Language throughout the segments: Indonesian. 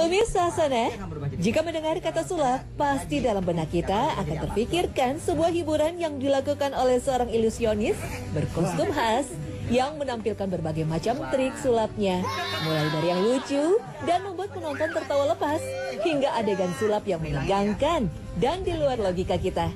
Pemirsa sana, jika mendengar kata sulap, pasti dalam benak kita akan terpikirkan sebuah hiburan yang dilakukan oleh seorang ilusionis berkostum khas yang menampilkan berbagai macam trik sulapnya, mulai dari yang lucu dan membuat penonton tertawa lepas, hingga adegan sulap yang menegangkan dan di luar logika kita.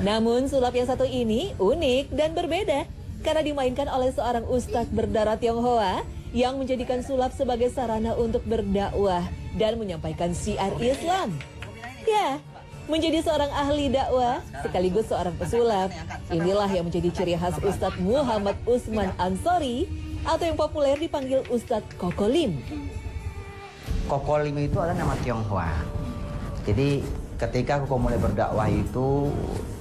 Namun sulap yang satu ini unik dan berbeda karena dimainkan oleh seorang ustadz berdarah Tionghoa yang menjadikan sulap sebagai sarana untuk berdakwah dan menyampaikan syiar Islam. Ya, menjadi seorang ahli dakwah sekaligus seorang pesulap. Inilah yang menjadi ciri khas Ustadz Muhammad Usman Ansori atau yang populer dipanggil Ustadz Kokolim. Kokolim itu adalah nama Tionghoa. Jadi ketika Koko mulai berdakwah itu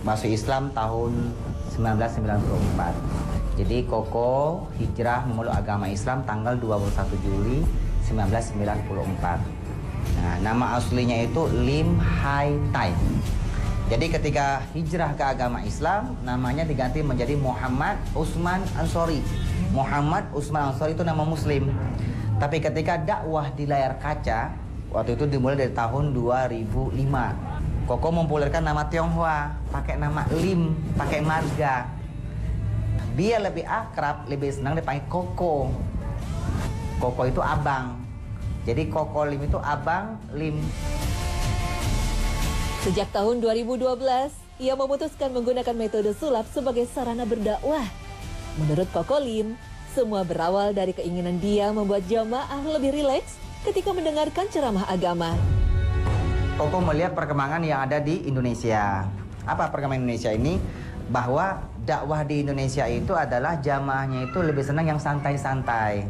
masuk Islam tahun 1994. Jadi Koko hijrah memeluk agama Islam tanggal 21 Juli 1994. Nah, nama aslinya itu Lim Hai Tai. Jadi ketika hijrah ke agama Islam, namanya diganti menjadi Muhammad Usman Ansori. Muhammad Usman Ansori itu nama muslim. Tapi ketika dakwah di layar kaca, waktu itu dimulai dari tahun 2005. Koko mempopulerkan nama Tionghoa, pakai nama Lim, pakai marga. Biar lebih akrab, lebih senang dipanggil Koko. Koko itu abang. Jadi Koko Lim itu abang Lim. Sejak tahun 2012, ia memutuskan menggunakan metode sulap sebagai sarana berdakwah. Menurut Koko Lim, semua berawal dari keinginan dia membuat jamaah lebih rileks ketika mendengarkan ceramah agama. Koko melihat perkembangan yang ada di Indonesia. Apa perkembangan Indonesia ini? Bahwa dakwah di Indonesia itu adalah jamaahnya itu lebih senang yang santai-santai.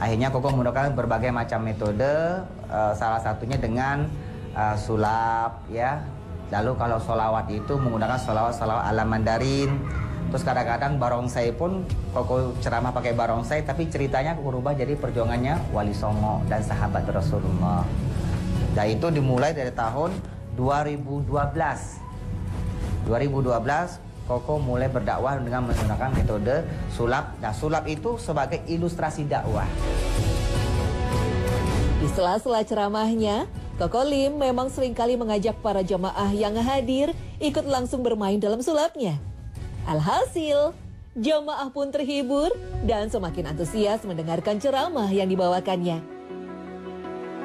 Akhirnya Koko menggunakan berbagai macam metode, uh, salah satunya dengan uh, sulap, ya. Lalu kalau solawat itu menggunakan solawat-solawat ala Mandarin. Terus kadang-kadang barongsai pun Koko ceramah pakai barongsai, tapi ceritanya Koko rubah jadi perjuangannya Wali Songo dan sahabat Rasulullah. Dan itu dimulai dari tahun 2012. 2012 Koko mulai berdakwah dengan menggunakan metode sulap. Nah, sulap itu sebagai ilustrasi dakwah. Di sela-sela ceramahnya, Koko Lim memang sering kali mengajak para jamaah yang hadir ikut langsung bermain dalam sulapnya. Alhasil, jamaah pun terhibur dan semakin antusias mendengarkan ceramah yang dibawakannya.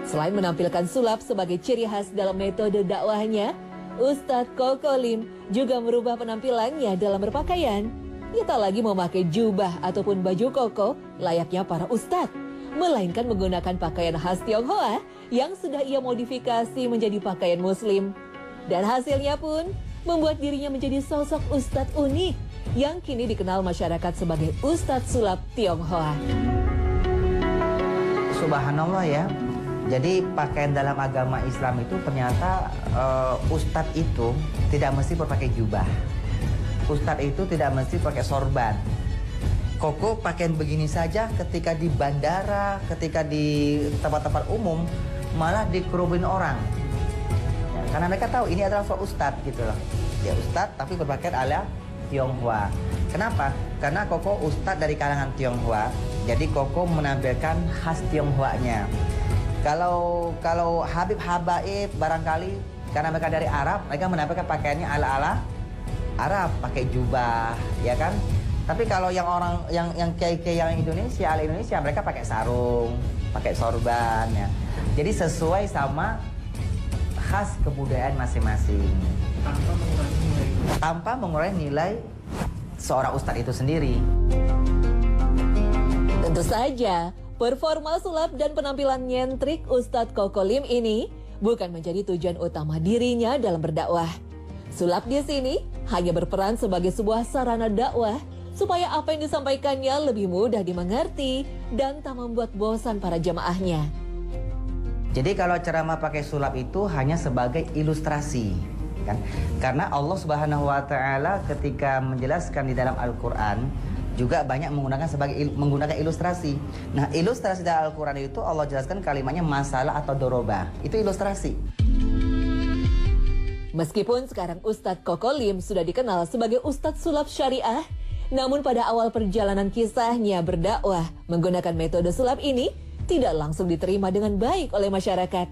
Selain menampilkan sulap sebagai ciri khas dalam metode dakwahnya, Ustadz Koko Lim juga merubah penampilannya dalam berpakaian. Ia tak lagi memakai jubah ataupun baju koko layaknya para ustadz, melainkan menggunakan pakaian khas Tionghoa yang sudah ia modifikasi menjadi pakaian muslim. Dan hasilnya pun membuat dirinya menjadi sosok ustadz unik yang kini dikenal masyarakat sebagai Ustadz Sulap Tionghoa. Subhanallah ya, jadi pakaian dalam agama Islam itu ternyata uh, ustadz itu tidak mesti berpakai jubah. Ustadz itu tidak mesti pakai sorban. Koko pakaian begini saja ketika di bandara, ketika di tempat-tempat umum malah dikerubin orang. Ya, karena mereka tahu ini adalah seorang ustadz gitu loh. Ya ustadz tapi berpakaian ala Tionghoa. Kenapa? Karena Koko ustadz dari kalangan Tionghoa. Jadi Koko menampilkan khas Tionghoanya. Kalau kalau Habib Habaib barangkali karena mereka dari Arab, mereka menampilkan pakaiannya ala-ala Arab, pakai jubah, ya kan? Tapi kalau yang orang yang yang kiai-kiai yang Indonesia, ala Indonesia, mereka pakai sarung, pakai sorban ya. Jadi sesuai sama khas kebudayaan masing-masing. Tanpa mengurangi nilai seorang ustadz itu sendiri. Tentu saja, Performa sulap dan penampilan nyentrik Ustadz Kokolim ini bukan menjadi tujuan utama dirinya dalam berdakwah. Sulap di sini hanya berperan sebagai sebuah sarana dakwah supaya apa yang disampaikannya lebih mudah dimengerti dan tak membuat bosan para jamaahnya. Jadi kalau ceramah pakai sulap itu hanya sebagai ilustrasi kan? Karena Allah Subhanahu wa taala ketika menjelaskan di dalam Al-Qur'an juga banyak menggunakan sebagai il, menggunakan ilustrasi. Nah, ilustrasi dalam Al-Qur'an itu Allah jelaskan kalimatnya masalah atau doroba. Itu ilustrasi. Meskipun sekarang Ustadz Kokolim sudah dikenal sebagai Ustadz Sulap Syariah, namun pada awal perjalanan kisahnya berdakwah menggunakan metode sulap ini, tidak langsung diterima dengan baik oleh masyarakat.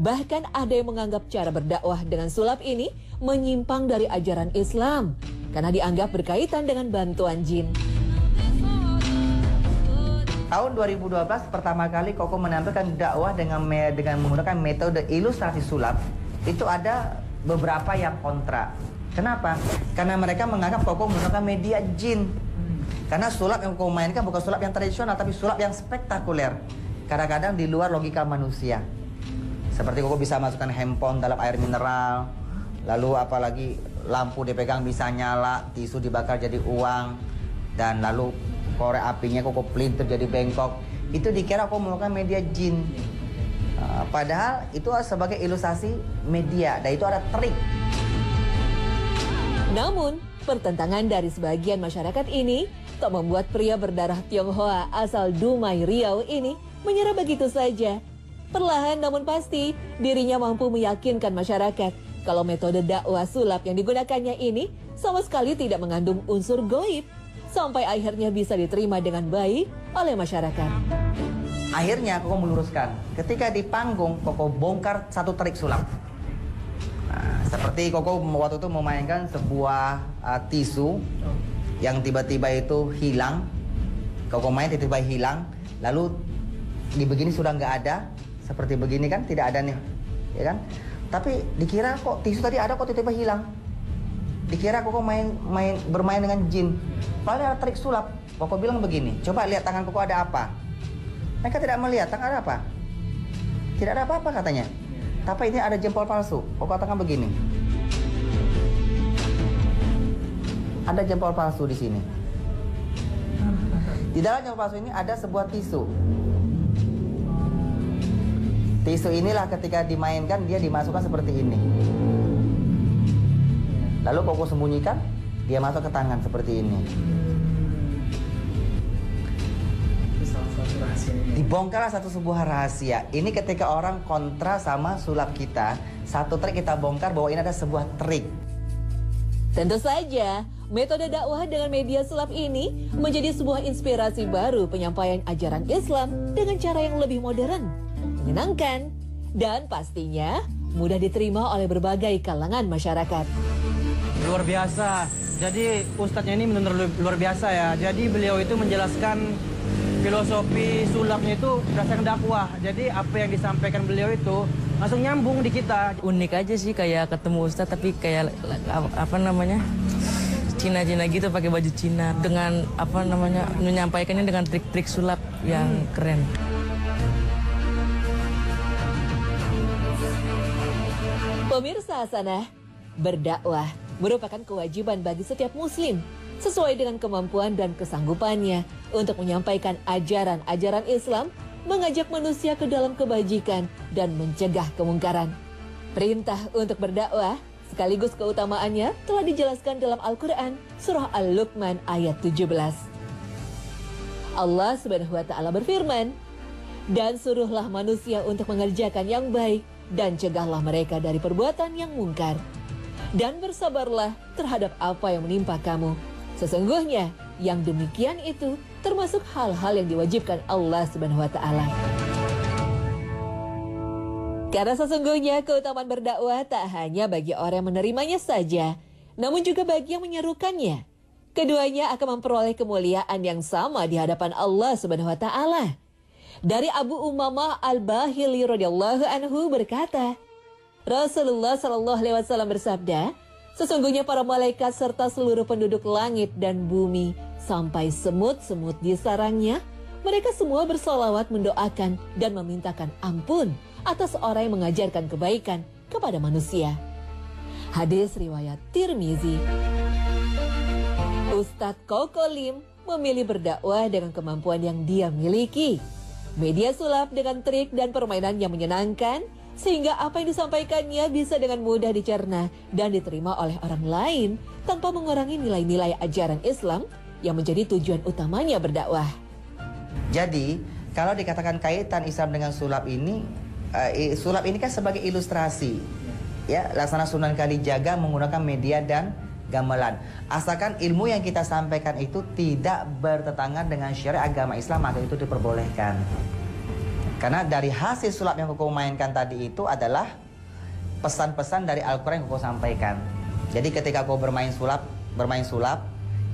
Bahkan ada yang menganggap cara berdakwah dengan sulap ini menyimpang dari ajaran Islam karena dianggap berkaitan dengan bantuan jin. Tahun 2012 pertama kali Koko menampilkan dakwah dengan dengan menggunakan metode ilustrasi sulap. Itu ada beberapa yang kontra. Kenapa? Karena mereka menganggap Koko menggunakan media jin. Karena sulap yang Koko mainkan bukan sulap yang tradisional tapi sulap yang spektakuler. Kadang-kadang di luar logika manusia. Seperti Koko bisa masukkan handphone dalam air mineral. Lalu apalagi lampu dipegang bisa nyala, tisu dibakar jadi uang. Dan lalu korek apinya kok pelintir jadi bengkok. Itu dikira aku melakukan media jin. Uh, padahal itu sebagai ilustrasi media dan itu ada trik. Namun pertentangan dari sebagian masyarakat ini tak membuat pria berdarah Tionghoa asal Dumai Riau ini menyerah begitu saja. Perlahan namun pasti dirinya mampu meyakinkan masyarakat kalau metode dakwah sulap yang digunakannya ini sama sekali tidak mengandung unsur goib sampai akhirnya bisa diterima dengan baik oleh masyarakat. Akhirnya Koko meluruskan, ketika di panggung Koko bongkar satu trik sulap. Nah, seperti Koko waktu itu memainkan sebuah uh, tisu yang tiba-tiba itu hilang. Koko main tiba-tiba hilang, lalu di begini sudah nggak ada, seperti begini kan tidak ada nih, ya kan? Tapi dikira kok tisu tadi ada kok tiba-tiba hilang. Dikira Koko main main bermain dengan jin. Padahal ada trik sulap. Koko bilang begini, coba lihat tangan Koko ada apa. Mereka tidak melihat tangan ada apa. Tidak ada apa-apa katanya. Tapi ini ada jempol palsu. Koko katakan begini. Ada jempol palsu di sini. Di dalam jempol palsu ini ada sebuah tisu. Tisu inilah ketika dimainkan dia dimasukkan seperti ini. Lalu Koko sembunyikan, dia masuk ke tangan seperti ini. Dibongkarlah satu sebuah rahasia. Ini ketika orang kontra sama sulap kita, satu trik kita bongkar bahwa ini ada sebuah trik. Tentu saja, metode dakwah dengan media sulap ini menjadi sebuah inspirasi baru penyampaian ajaran Islam dengan cara yang lebih modern, menyenangkan, dan pastinya mudah diterima oleh berbagai kalangan masyarakat. Luar biasa. Jadi ustadznya ini benar-benar luar biasa ya. Jadi beliau itu menjelaskan filosofi sulapnya itu berdasarkan dakwah. Jadi apa yang disampaikan beliau itu langsung nyambung di kita. Unik aja sih kayak ketemu ustadz tapi kayak apa namanya? Cina-Cina gitu pakai baju Cina dengan apa namanya menyampaikannya dengan trik-trik sulap yang hmm. keren. Pemirsa sana, berdakwah merupakan kewajiban bagi setiap muslim sesuai dengan kemampuan dan kesanggupannya untuk menyampaikan ajaran-ajaran Islam, mengajak manusia ke dalam kebajikan dan mencegah kemungkaran. Perintah untuk berdakwah sekaligus keutamaannya telah dijelaskan dalam Al-Quran Surah Al-Luqman ayat 17. Allah subhanahu wa ta'ala berfirman, Dan suruhlah manusia untuk mengerjakan yang baik dan cegahlah mereka dari perbuatan yang mungkar dan bersabarlah terhadap apa yang menimpa kamu. Sesungguhnya yang demikian itu termasuk hal-hal yang diwajibkan Allah Subhanahu wa taala. Karena sesungguhnya keutamaan berdakwah tak hanya bagi orang yang menerimanya saja, namun juga bagi yang menyerukannya. Keduanya akan memperoleh kemuliaan yang sama di hadapan Allah Subhanahu wa taala. Dari Abu Umamah Al-Bahili radhiyallahu anhu berkata, Rasulullah Shallallahu Alaihi Wasallam bersabda, sesungguhnya para malaikat serta seluruh penduduk langit dan bumi sampai semut-semut di sarangnya, mereka semua bersolawat mendoakan dan memintakan ampun atas orang yang mengajarkan kebaikan kepada manusia. Hadis riwayat Tirmizi. Ustadz Koko Lim memilih berdakwah dengan kemampuan yang dia miliki. Media sulap dengan trik dan permainan yang menyenangkan sehingga apa yang disampaikannya bisa dengan mudah dicerna dan diterima oleh orang lain tanpa mengurangi nilai-nilai ajaran Islam yang menjadi tujuan utamanya berdakwah. Jadi, kalau dikatakan kaitan Islam dengan sulap ini, uh, sulap ini kan sebagai ilustrasi. Ya, laksana Sunan Kalijaga menggunakan media dan gamelan. Asalkan ilmu yang kita sampaikan itu tidak bertentangan dengan syariat agama Islam, maka itu diperbolehkan. Karena dari hasil sulap yang koko mainkan tadi itu adalah pesan-pesan dari Al-Quran yang koko sampaikan. Jadi ketika kau bermain sulap, bermain sulap,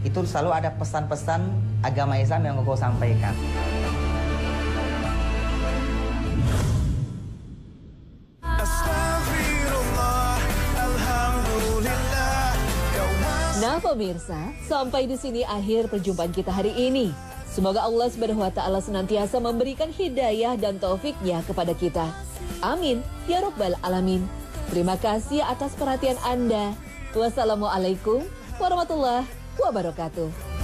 itu selalu ada pesan-pesan agama Islam yang koko sampaikan. Pemirsa, sampai di sini akhir perjumpaan kita hari ini. Semoga Allah Subhanahu wa taala senantiasa memberikan hidayah dan taufiknya kepada kita. Amin ya rabbal alamin. Terima kasih atas perhatian Anda. Wassalamualaikum warahmatullahi wabarakatuh.